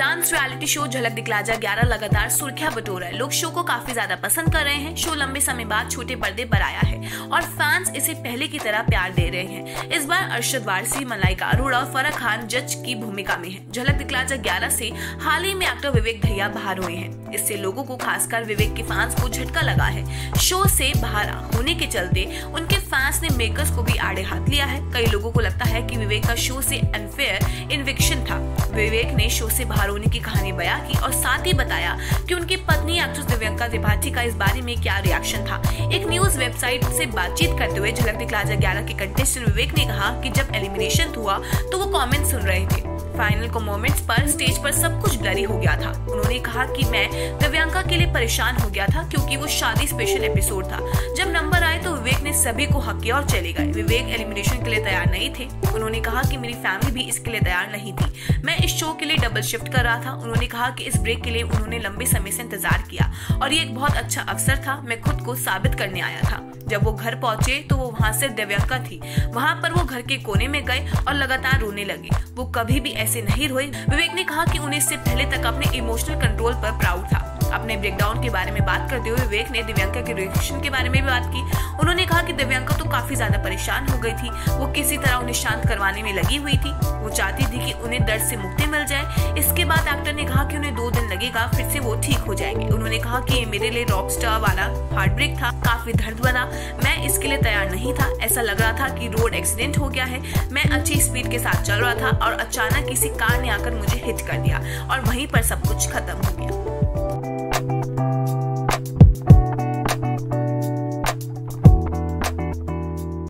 Dance reality show झलक दिखला जा ग्यारह लगातार सुर्खियाँ बटोर है। लोग शो को काफ़ी ज़्यादा पसंद कर रहे हैं। शो लंबे समय बाद छोटे पर्दे पर आया है और फैंस इसे पहले की तरह प्यार दे रहे हैं। इस बार अरशद वारसी मलाइका अरोड़ा और फरह खान जज की भूमिका में है। झलक दिखला जा ग्यारह से हाल ही में एक्टर विवेक भैया बाहर हुए हैं। इससे लोगों को खासकर विवेक के फैंस को झटका लगा है। शो से बाहर होने के चलते उनके फैंस ने मेकर्स को भी आड़े हाथ लिया है। कई लोगों को लगता है कि विवेक का शो से अनफेयर इन्विक्शन था। विवेक ने शो से बाहर होने की कहानी बयां की और साथ ही बताया कि उनकी पत्नी एक्ट्रेस दिव्यंका त्रिपाठी का इस बारे में क्या रिएक्शन था। एक न्यूज़ वेबसाइट से बातचीत करते हुए झलक दिखलाजा ग्यारह के कंटेस्टेंट विवेक ने कहा कि जब एलिमिनेशन हुआ तो वो कॉमेंट सुन रहे थे। फाइनल को मोमेंट्स पर स्टेज पर सब कुछ ब्लरी हो गया था। उन्होंने कहा कि मैं दिव्यांका के लिए परेशान हो गया था क्योंकि वो शादी स्पेशल एपिसोड था। जब नंबर आए तो विवेक ने सभी को हक किया और चले गए। विवेक एलिमिनेशन के लिए तैयार नहीं थे। उन्होंने कहा कि मेरी फैमिली भी इसके लिए तैयार नहीं थी। मैं इस शो के लिए डबल शिफ्ट कर रहा था। उन्होंने कहा कि इस ब्रेक के लिए उन्होंने लंबे समय से इंतज़ार किया। और ये एक बहुत अच्छा अवसर था। मैं खुद को साबित करने आया था। जब वो घर पहुँचे तो वो वहाँ से दिव्यांका थी। वहाँ पर वो घर के कोने में गए और लगातार रोने लगे। वो कभी भी ऐसे नहीं रोए विवेक ने कहा कि उन्हें इससे पहले तक अपने इमोशनल कंट्रोल पर प्राउड था। अपने ब्रेकडाउन के बारे में बात करते हुए विवेक ने दिव्यांका के रिएक्शन के बारे में भी बात की। उन्होंने कहा कि दिव्यांका तो काफ़ी ज़्यादा परेशान हो गई थी। वो किसी तरह उन्हें शांत करवाने में लगी हुई थी। वो चाहती थी कि उन्हें दर्द से मुक्ति मिल जाए। इसके बाद एक्टर ने कहा कि उन्हें दो दिन लगेगा, फिर से वो ठीक हो जाएँगे। उन्होंने कहा कि ये मेरे लिए रॉक स्टार वाला हार्ट ब्रेक था, काफ़ी दर्द बना मैं इसके लिए तैयार नहीं था। ऐसा लग रहा था कि रोड एक्सीडेंट हो गया है। मैं अच्छी स्पीड के साथ चल रहा था और अचानक किसी कार ने आकर मुझे हिट कर दिया और वहीं पर सब कुछ खत्म हो गया।